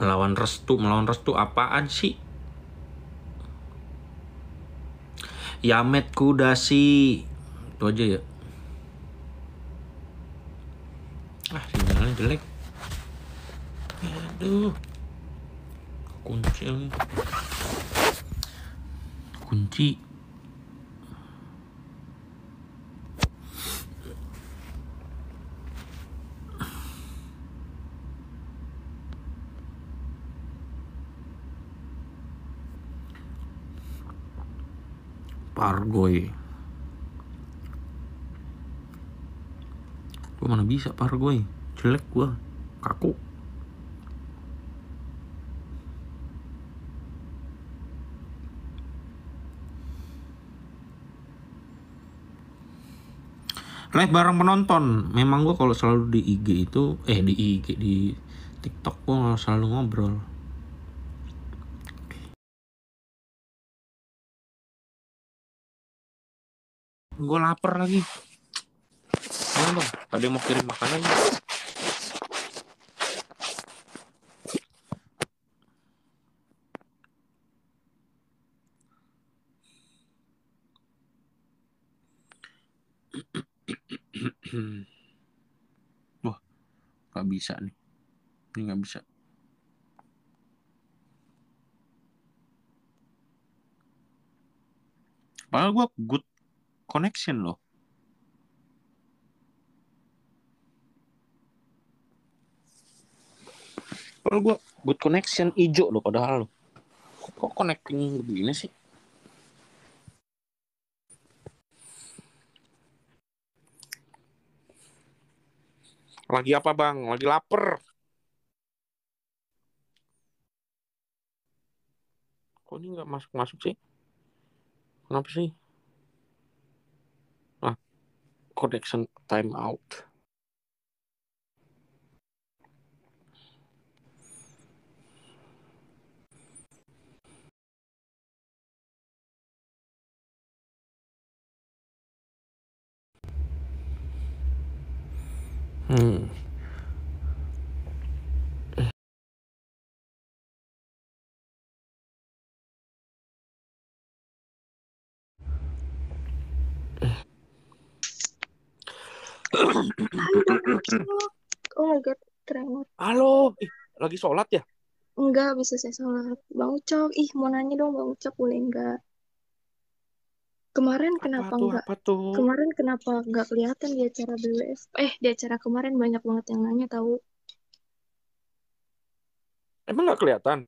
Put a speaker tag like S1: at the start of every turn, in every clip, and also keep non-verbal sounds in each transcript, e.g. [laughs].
S1: Melawan restu, melawan restu apaan sih? Yamet kuda sih. Itu aja ya. Ah, sinyalnya jelek. Aduh. Kunci. Kunci. Pargoy. Gua mana bisa Pargoy? Jelek gua. Kaku. live bareng penonton memang gua kalau selalu di IG itu eh di IG di TikTok gua selalu ngobrol gue lapar lagi Ayo dong ada yang mau kirim makanan Wah, nggak bisa nih. Ini nggak bisa. Padahal gue good connection loh. Padahal gue good connection hijau loh padahal loh. Kok connecting begini sih? Lagi apa bang? Lagi lapar. Kok ini nggak masuk-masuk sih? Kenapa sih? Ah, connection time out. Hmm.
S2: Oh my god, tremor.
S1: Halo, Ih, lagi sholat ya?
S2: Enggak, bisa saya sholat. Bang Ucok, ih mau nanya dong Bang Ucok boleh enggak? Kemarin kenapa
S1: apa tuh,
S2: enggak?
S1: Apa tuh?
S2: Kemarin kenapa enggak kelihatan di acara BWF? Eh, di acara kemarin banyak banget yang nanya tahu.
S1: Emang nggak kelihatan?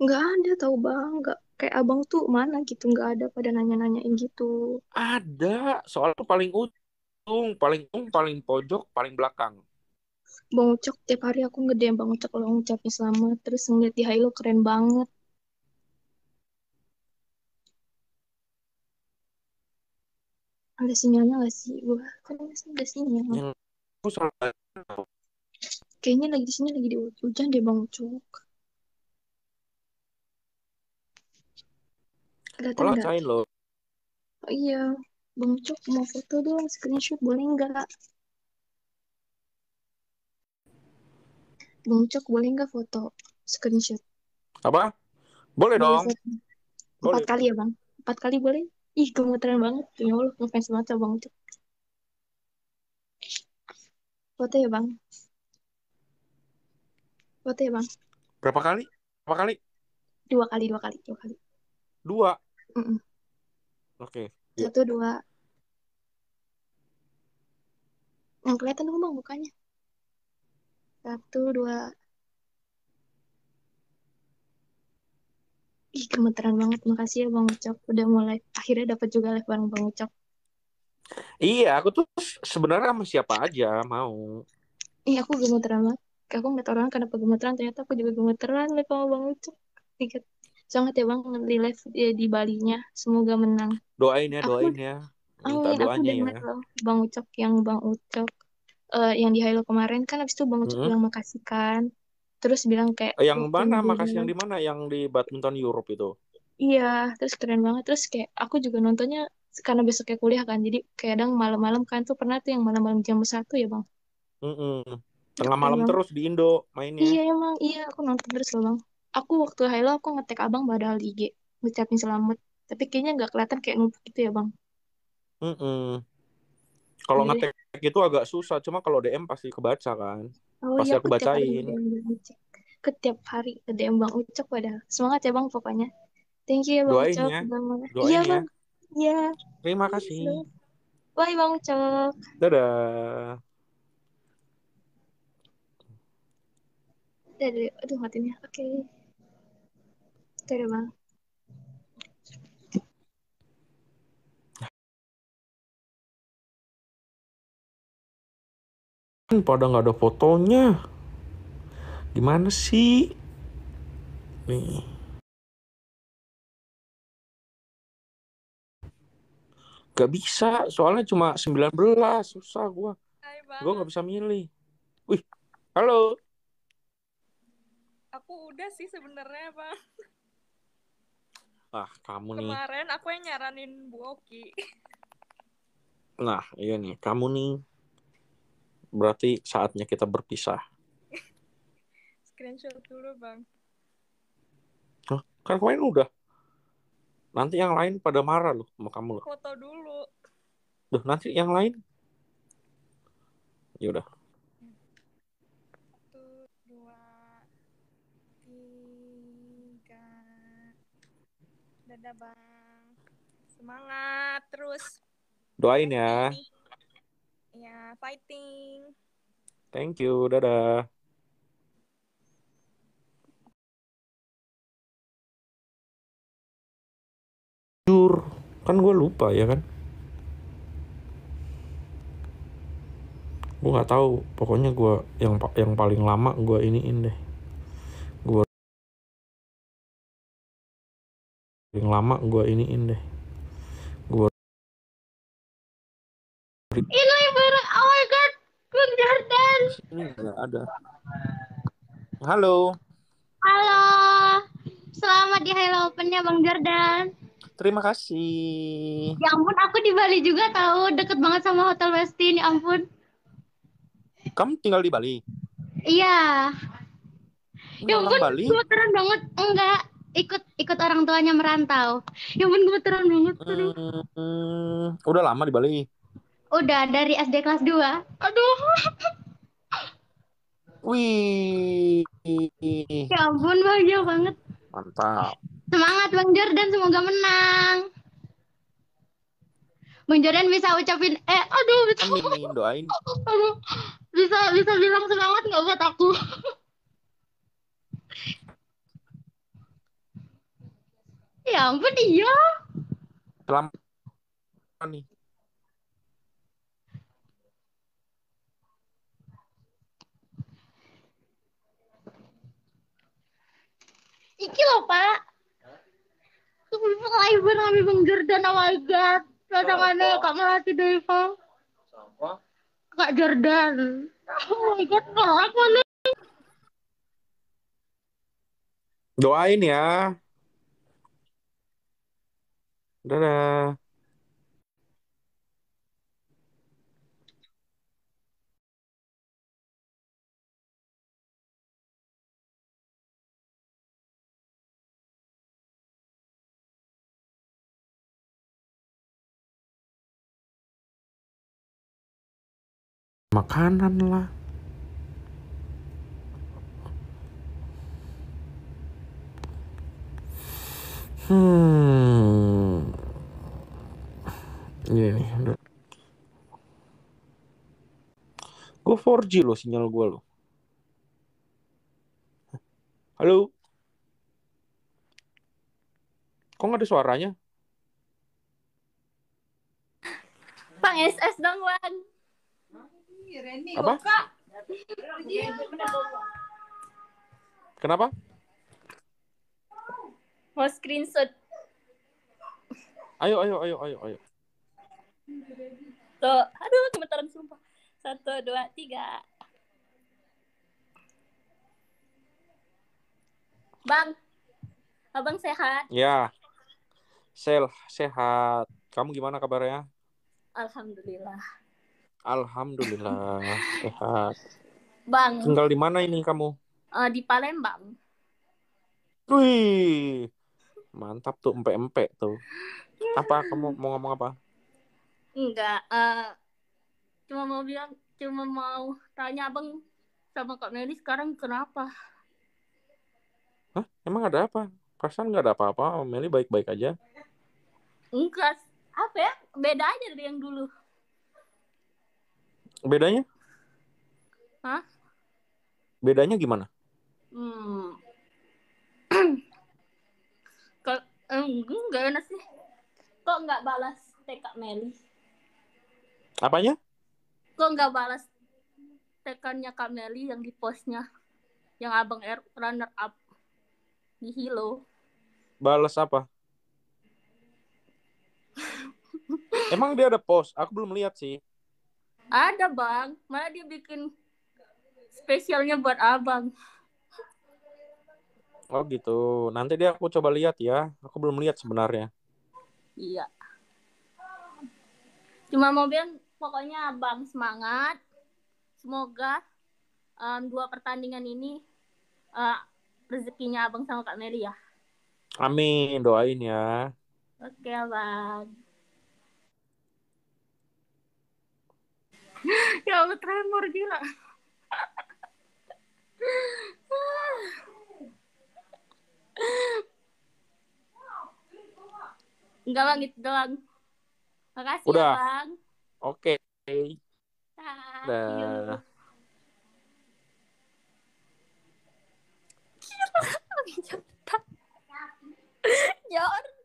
S2: Enggak ada tahu Bang, enggak kayak abang tuh mana gitu, enggak ada pada nanya-nanyain gitu.
S1: Ada, soal tuh paling ujung, paling ujung, paling pojok, paling belakang.
S2: Bang Ucok tiap hari aku ngedem Bang Ucok kalau ngucapin selamat, terus ngeliat di Hilo keren banget. Ada sinyalnya gak sih? Wah, kan ada sinyal.
S1: Yang aku sholat
S2: Kayaknya lagi di sini lagi di hujan deh Bang Ucok. Kelihatan nggak?
S1: cain loh.
S2: Oh, iya, Bang Ucok mau foto dong, screenshot boleh nggak? Bang Ucok boleh nggak foto screenshot?
S1: Apa? Boleh
S2: Boleh
S1: dong.
S2: foto.
S1: Boleh.
S2: Empat kali ya Bang? Empat kali boleh? Ih, gemeteran banget. Ya Allah, ngefans banget sama Bang Ucok. Foto ya Bang? Foto ya Bang?
S1: Berapa kali? Berapa kali?
S2: Dua kali, dua kali, dua kali.
S1: Dua.
S2: Mm-mm.
S1: Oke. Ya.
S2: Satu, dua. Yang kelihatan dong Bang mukanya. Satu, dua. Ih, gemeteran banget. Makasih ya Bang Ucok. Udah mulai. Akhirnya dapat juga live bareng Bang Ucok.
S1: Iya, aku tuh sebenarnya sama siapa aja mau.
S2: Ih, aku gemeteran banget. Aku ngeliat orang kenapa gemeteran. Ternyata aku juga gemeteran live sama Bang Ucok. Ingat. Sangat ya Bang, di live di, di Balinya. Semoga menang.
S1: Doain ya,
S2: Aku-
S1: doain ya. Minta
S2: Amin, aku
S1: doanya
S2: dengar
S1: ya.
S2: loh Bang Ucok yang Bang Ucok eh, yang di Hilo kemarin kan abis itu Bang Ucok
S1: Mm-mm.
S2: bilang makasih kan. Terus bilang kayak
S1: Eh, Yang mana? Makasih yang di mana? Yang di badminton Europe itu.
S2: Iya, terus keren banget. Terus kayak aku juga nontonnya karena besoknya kuliah kan. Jadi kadang malam-malam kan tuh pernah tuh yang malam-malam jam satu ya Bang.
S1: Mm-mm. Tengah malam
S2: Emang.
S1: terus di Indo mainnya.
S2: Iya emang, iya aku nonton terus loh bang. Aku waktu Halo aku ngetek abang padahal di IG ngucapin selamat. Tapi kayaknya nggak kelihatan kayak numpuk gitu ya bang.
S1: Mm-mm. Kalau
S2: Iya
S1: ngetek itu agak susah, cuma kalau DM pasti kebaca kan.
S2: Oh
S1: Pasti
S2: iya
S1: aku
S2: aku tiap hari
S1: bacain.
S2: nge-DM Bang tiap hari Ucok padahal. Semangat ya bang pokoknya. Thank you ya Bang
S1: Doain
S2: Ucok.
S1: ya. Doain
S2: Iya
S1: ya.
S2: bang. Iya.
S1: Terima kasih.
S2: Bye Bang Ucok.
S1: Dadah.
S2: Dadah. Aduh matiin ya. Oke. Dadah bang.
S1: Kan pada nggak ada fotonya. Gimana sih? Nih. Gak bisa, soalnya cuma 19. Susah gua. Gua nggak bisa milih. Wih, halo.
S3: aku udah sih sebenarnya bang.
S1: Ah, kamu nih.
S3: Kemarin aku yang nyaranin Bu Oki.
S1: Nah, iya nih, kamu nih. Berarti saatnya kita berpisah.
S3: Screenshot dulu bang.
S1: Hah? Kan kemarin udah. Nanti yang lain pada marah loh sama kamu loh.
S3: Foto dulu.
S1: Duh, nanti yang lain. Ya udah.
S3: Satu, dua, tiga. Dadah bang. Semangat terus.
S1: Doain ya.
S3: Ya, fighting.
S1: Thank you. Dadah. Jujur, kan gue lupa ya kan. Gue nggak tahu. Pokoknya gue yang yang paling lama gue iniin deh. Paling lama gue iniin deh. Gue
S4: Ini bareng, oh my god, Bang Jordan.
S1: ini nggak ada. Halo.
S4: Halo, selamat di Hello Open-nya Bang Jordan.
S1: Terima kasih.
S4: Ya ampun, aku di Bali juga tahu, deket banget sama Hotel Westin, ya ampun.
S1: Kamu tinggal di Bali?
S4: Iya, ya ampun,
S1: Bali?
S4: banget. Enggak, ikut ikut orang tuanya merantau. Ya ampun, gemeteran banget.
S1: Hmm, udah lama di Bali.
S4: Udah dari SD kelas 2. Aduh,
S1: Wih,
S4: ya ampun, bahagia banget.
S1: mantap.
S4: Semangat Bang Jordan, semoga menang. Bang Jordan bisa ucapin, eh, aduh, bisa,
S1: Amin, doain.
S4: aduh, bisa, bisa bilang semangat nggak buat aku? Ya ampun, iya.
S1: Selamat nih.
S4: Iki loh, Pak. Live kami Bang Jordan, oh my God. Pasangannya Kak Melati Deva. Kak Jordan. Oh my God, mana?
S1: Doain ya. Dadah. Makanan lah. Hmm. Iya nih. udah. Gue 4G loh sinyal gue loh. Halo. Kok nggak ada suaranya?
S5: Bang SS dong, Wan.
S1: Apa? Kenapa?
S5: Mau screenshot.
S1: Ayo, ayo, ayo, ayo, ayo.
S5: Tuh, aduh, gemeteran sumpah. Satu, dua, tiga. Bang, abang sehat?
S1: Ya. Sel, sehat. Kamu gimana kabarnya?
S5: Alhamdulillah.
S1: Alhamdulillah, [laughs] sehat.
S5: Bang,
S1: Tinggal di mana ini kamu?
S5: eh, di Palembang.
S1: Wih, mantap tuh empe-empe tuh. Apa kamu mau ngomong apa?
S5: Enggak, eh, cuma mau bilang, cuma mau tanya abang sama Kak Meli sekarang kenapa?
S1: Hah? Emang ada apa? Perasaan nggak ada apa-apa. Meli baik-baik aja.
S5: Enggak, apa ya? Beda aja dari yang dulu.
S1: Bedanya?
S5: Hah?
S1: Bedanya gimana?
S5: Hmm. [clears throat] Kok eh, enggak enak sih. Kok enggak balas TK Meli?
S1: Apanya?
S5: Kok enggak balas tekannya Kak Meli yang di postnya yang abang R runner up di Hilo?
S1: Balas apa? [laughs] Emang dia ada post? Aku belum lihat sih.
S5: Ada bang, malah dia bikin spesialnya buat abang.
S1: Oh gitu. Nanti dia aku coba lihat ya. Aku belum lihat sebenarnya.
S5: Iya. Cuma mau bilang pokoknya abang semangat. Semoga em, dua pertandingan ini eh, rezekinya abang sama Kak Meli ya.
S1: Amin, doain ya.
S5: Oke abang. [laughs] ya Allah tremor gila. [laughs] Enggak bang, itu doang. Makasih
S1: Udah.
S5: ya bang.
S1: Oke.
S5: Dah.
S1: Dah.
S5: Jordan.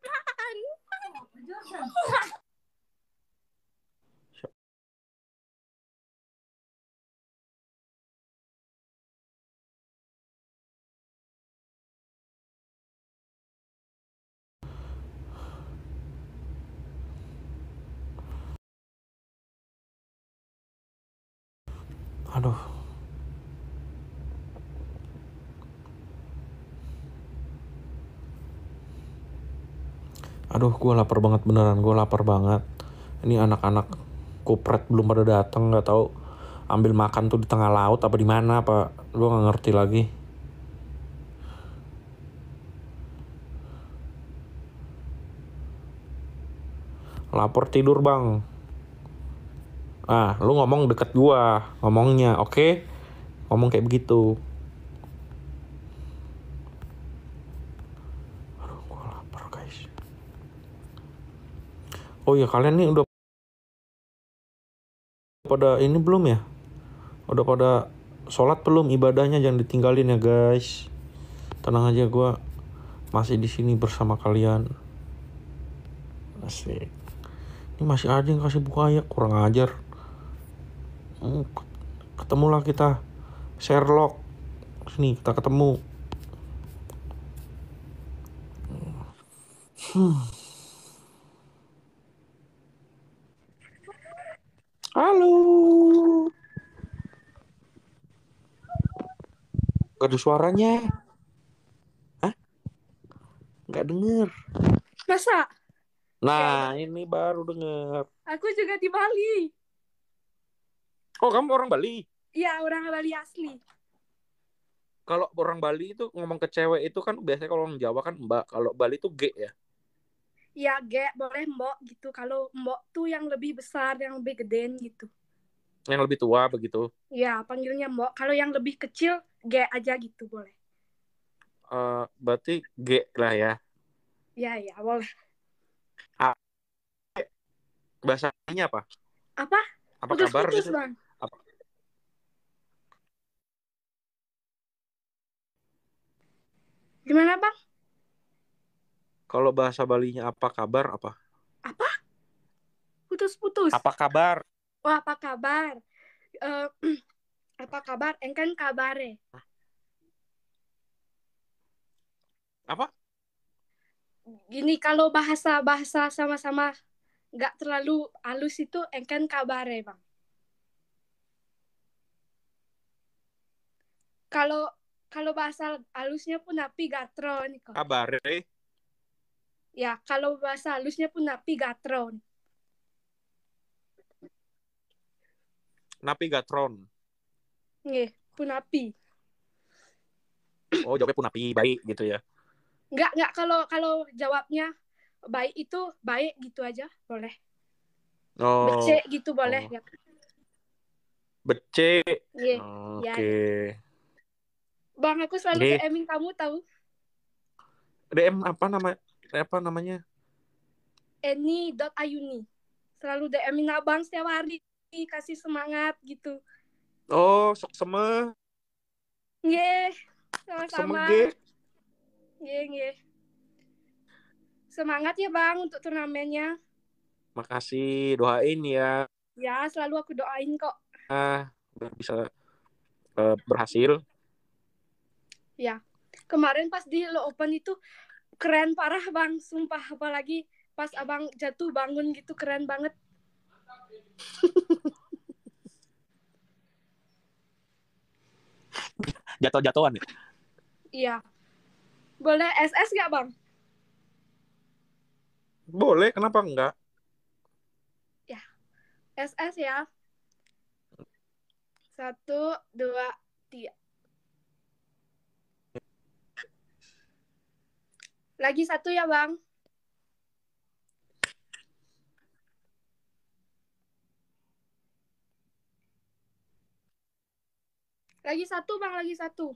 S5: [laughs]
S1: Aduh. Aduh, gue lapar banget beneran. Gue lapar banget. Ini anak-anak kupret belum pada datang, nggak tahu ambil makan tuh di tengah laut apa di mana apa gue nggak ngerti lagi. Lapor tidur bang. Ah, lu ngomong deket gua, ngomongnya, oke? Ngomong kayak begitu. Aduh, gua lapar guys. Oh ya kalian nih udah pada ini belum ya? Udah pada sholat belum? Ibadahnya jangan ditinggalin ya guys. Tenang aja gua masih di sini bersama kalian. Asik. Ini masih ada yang kasih buka ya, kurang ajar. Hmm, ketemulah kita Sherlock sini kita ketemu Hmm. halo gak ada suaranya Hah? Gak denger
S3: Masa?
S1: Nah ini baru denger
S3: Aku juga di Bali.
S1: Oh kamu orang Bali
S3: Iya, orang Bali asli.
S1: kalau orang Bali itu ngomong ke cewek itu kan biasanya kalau orang Jawa kan mbak kalau Bali itu G ya
S3: Ya, ge, boleh mbok gitu. Kalau mbok tuh yang lebih besar, yang lebih gedean gitu.
S1: yang lebih tua begitu
S3: Ya, panggilnya mbok. Kalau yang lebih kecil, ge aja gitu boleh.
S1: Eh berarti G lah ya
S3: Ya, ya, boleh.
S1: bahasanya apa
S3: Apa?
S1: apa kabar
S3: Putus-putus,
S1: gitu
S3: Bang. Gimana, Bang?
S1: kalau bahasa Balinya apa kabar apa
S3: Putus-putus.
S1: apa kabar
S3: Oh, apa kabar? Eh, [clears throat] apa kabar? Engkan kabare.
S1: apa
S3: Gini, kalau bahasa-bahasa sama-sama nggak terlalu halus itu engkan kabare, Bang. Kalau kalau bahasa halusnya pun napi gatron
S1: kabar
S3: Ya, kalau bahasa halusnya pun napi gatron.
S1: napi gatron
S3: Nggih. Punapi.
S1: Oh, jawabnya punapi, baik gitu ya.
S3: Enggak, enggak kalau kalau jawabnya baik itu baik gitu aja, boleh.
S1: Oh,
S3: Becek gitu boleh.
S1: oh.
S3: ya.
S1: becek.
S3: Iya.
S1: Oke.
S3: Ya, Bang, aku selalu
S1: Oke.
S3: DM-in kamu tahu.
S1: DM apa nama apa namanya?
S3: Eni.ayuni. Selalu DM-in abang setiap hari. Kasih semangat gitu.
S1: Oh, sok seme,
S3: Nge, sama-sama. Nge, nge. Semangat ya bang untuk turnamennya.
S1: Makasih, doain ya
S3: Ya, selalu aku doain kok.
S1: biar bisa eh, berhasil.
S3: Kemarin pas di Lo Open itu keren parah bang, sumpah. Apalagi pas abang jatuh bangun gitu keren banget. [laughs]
S1: Jatuh-jatuhan ya.
S3: Iya. Boleh SS gak bang?
S1: Boleh, kenapa enggak?
S3: SS ya. Satu, dua, tiga. Lagi satu ya bang. Lagi satu bang, lagi satu.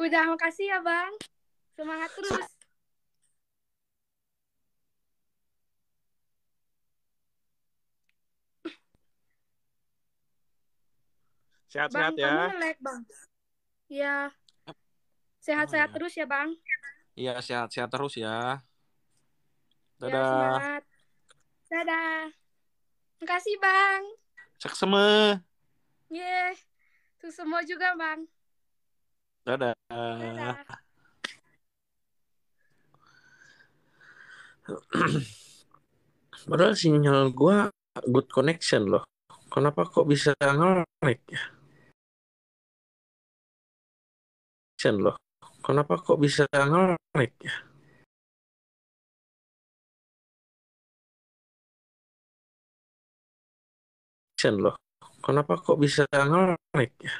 S3: Udah, makasih ya bang. Semangat terus.
S1: Sehat-sehat
S3: Bang,
S1: ya.
S3: kamu nge-lag, Bang. Iya. Sehat-sehat
S1: Oh,
S3: terus ya, Bang.
S1: Iya, sehat-sehat terus ya.
S3: Ya,
S1: Dadah.
S3: semangat. Dadah. Makasih, Bang.
S1: Cek seme.
S3: Ye. Tuh semua juga, Bang.
S1: Dadah.
S3: Dadah. [clears throat]
S1: Padahal sinyal gua good connection loh. Kenapa kok bisa nge-lag ya? Connection loh. Kenapa kok bisa nge-lag ya? Connection loh. Kenapa kok bisa nge-lag ya?